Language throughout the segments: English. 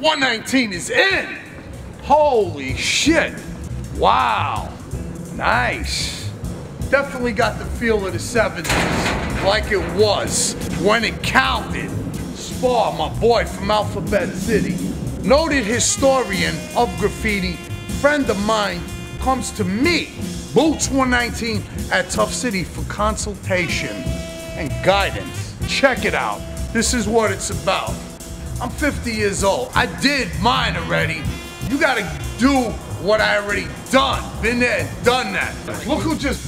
119 is in. Holy shit. Wow. Nice. Definitely got the feel of the 70s like it was when it counted. Spar, my boy from Alphabet City, noted historian of graffiti, friend of mine, comes to me, Boots 119 at Tuff City for consultation and guidance. Check it out. This is what it's about. I'm 50 years old. I did mine already. You gotta do what I already done. Been there, done that. Look who just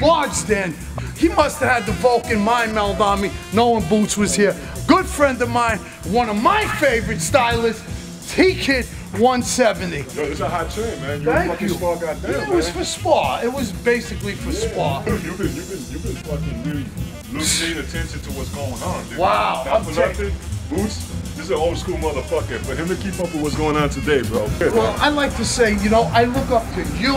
barged in. He must have had the Vulcan mind meld on me, knowing Boots was here. Good friend of mine, one of my favorite stylists, T-Kid 170. Yo, it's a hot train, man. You Thank fucking you. Spar, goddamn, Yeah, it was for Spar. It was basically for Spar. You've been, you've been, you've been fucking really, paying attention to what's going on, dude. Wow, Not I'm for ta- nothing. Boots, this is an old school motherfucker. For him to keep up with what's going on today, bro. Well, I like to say, you know, I look up to you,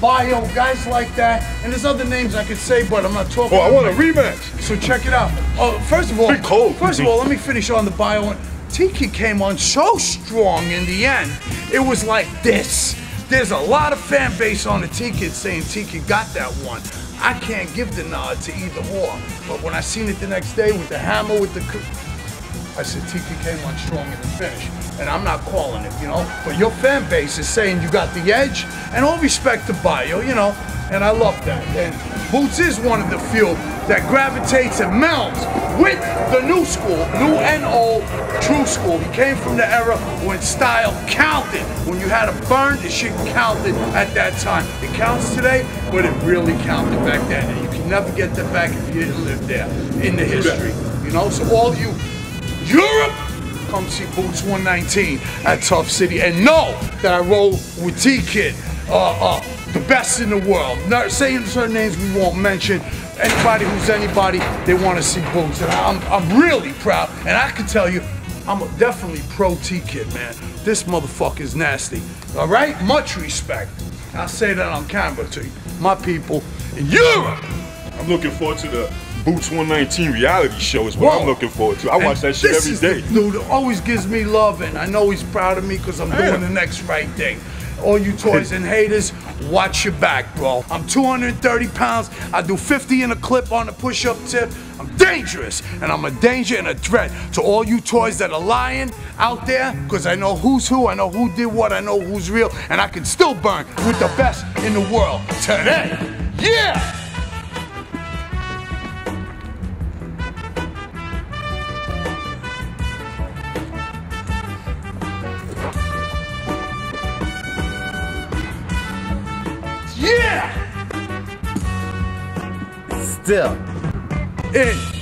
Bio, guys like that, and there's other names I could say, but I'm not talking. oh, I want a rematch. So check it out. Oh, first of all, cold. first of all, let me finish on the bio. one. Tiki came on so strong in the end. It was like this. There's a lot of fan base on the Tiki saying Tiki got that one. I can't give the nod to either or. But when I seen it the next day with the hammer with the, I said Tiki came on strong in the finish. And I'm not calling it, you know. But your fan base is saying you got the edge. And all respect to Bio, you know. And I love that. And Boots is one of the few that gravitates and melds with the new school, new and old, true school. He came from the era when style counted. When you had a burn, the shit counted at that time. It counts today, but it really counted back then. And you can never get that back if you didn't live there in the history. You know, so all you Europe, come see Boots 119 at Tuff City and know that I roll with T Kid, uh, uh, the best in the world. Not saying certain names we won't mention. Anybody who's anybody, they want to see Boots, and I'm, I'm really proud. And I can tell you, I'm definitely pro T Kid, man. This motherfucker's nasty. All right, much respect. I'll say that on camera to you, my people in Europe. I'm looking forward to the Boots 119 reality show is what Whoa. I'm looking forward to. I watch that shit every the. Dude, always gives me love, and I know he's proud of me because I'm Yeah. doing the next right thing. All you toys and haters, watch your back, bro. I'm 230 pounds. I do 50 in a clip on a push-up tip. I'm dangerous, and I'm a danger and a threat to all you toys that are lying out there. Because I know who's who, I know who did what, I know who's real, and I can still burn with the best in the world today. Yeah. Yeah. Still. In